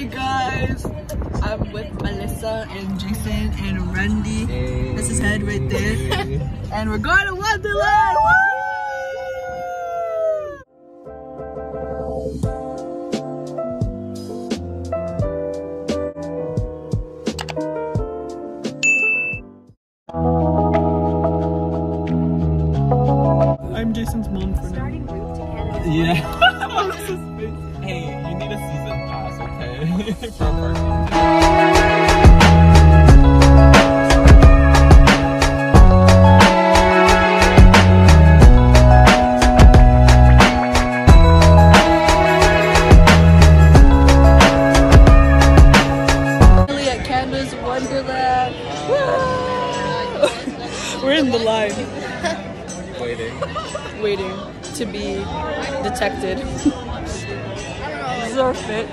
Hey guys, I'm with Melissa and Jason and Randy. Hey. That's his head right there. and we're going to Wonderland! Woo! I'm Jason's mom for now. Yeah. hey, you need a season We're in the line Waiting. waiting to be detected. Our fit.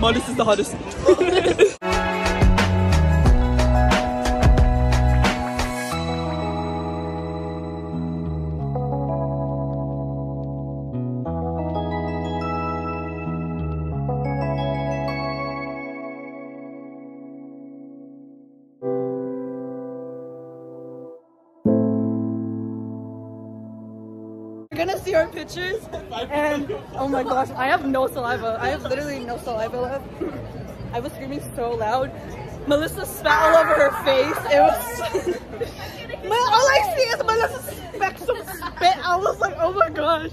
Modest is the hottest. You're gonna see our pictures, and oh my gosh, I have no saliva. I have literally no saliva left. I was screaming so loud. Melissa spat all over her face. It was. All I see is Melissa speck some spit. I was like, oh my gosh.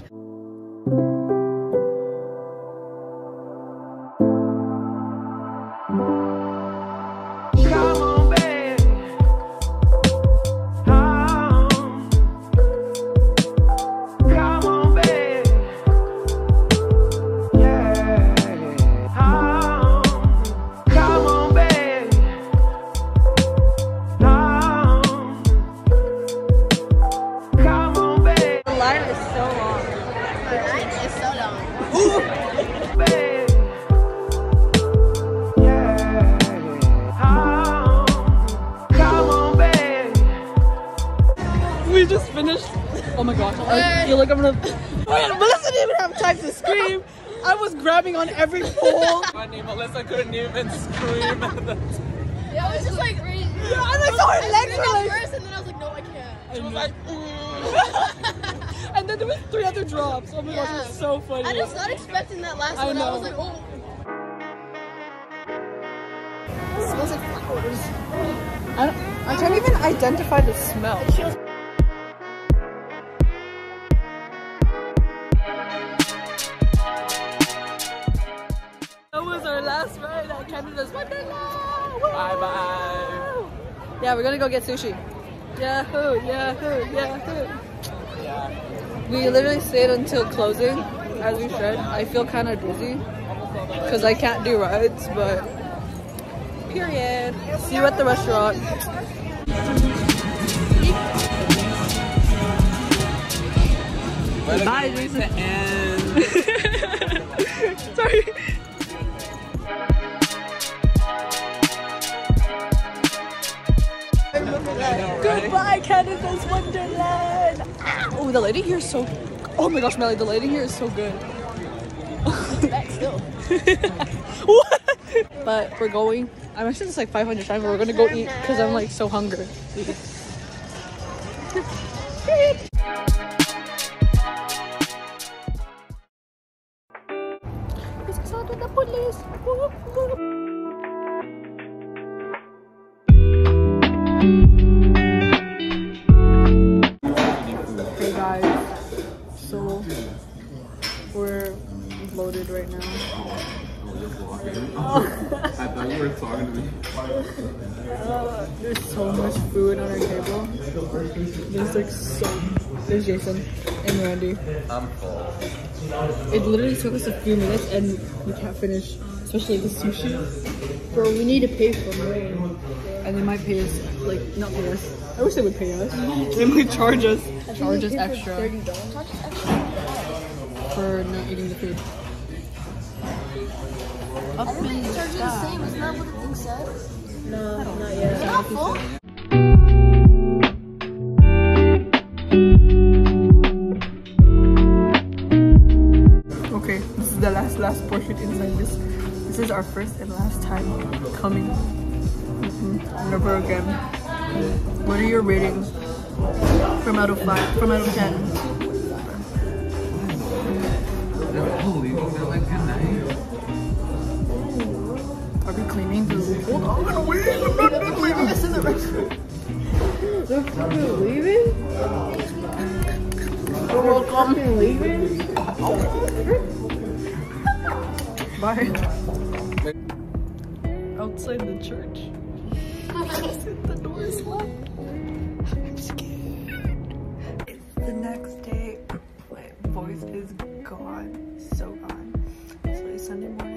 Oh my gosh. I feel like I'm gonna. Wait, Melissa didn't even have time to scream. I was grabbing on every pole. Funny, Melissa couldn't even scream at the Yeah, I was just like, ready. Yeah, and I saw her legs were like. first, and then I was like, no, I can't. She was like, And then there was three other drops. Oh my gosh, it was so funny. I was not expecting that last I one. I know. was like, oh. It smells like flowers. I, don't, I can't even identify the smell. Canada's Wonderland. Bye bye. Yeah, we're gonna go get sushi. Yahoo! Yahoo! Yahoo! Yeah. We literally stayed until closing, as we should. I feel kind of dizzy because I can't do rides, but period. See you at the restaurant. Bye, Way to. Sorry. Canada's Wonderland. Oh, the lighting here is so. Oh my gosh, Melly, the lighting here is so good. Back still. what? But we're going. I mentioned this like 500 times, but we're gonna go eat because I'm like so hungry. the police. I thought you were talking to me. Uh, there's so much food on our table. There's like so. There's Jason and Randy. I'm full. It literally took us a few minutes and we can't finish, especially the sushi. Bro, we need to pay for more. And they might pay us, like, not pay us. I wish they would pay us. They might charge us. Charge us extra for not eating the food. The same, isn't that what the thing said? No, not yet. Is it not full? Okay, this is the last, last portion inside this. This is our first and last time coming. Mm -hmm. Never again. What are your ratings? From out of five, from out of ten. I'm gonna win. I'm not done leaving. This isn't right. The fucking leaving? You're welcome. Fucking leaving? Bye. Outside the church. the door is locked. I'm scared. It's the next day. My voice is gone. So gone. So it's Sunday morning.